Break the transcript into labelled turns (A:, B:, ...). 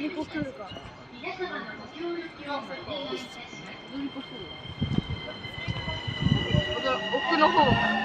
A: リ来るか。
B: 奥の方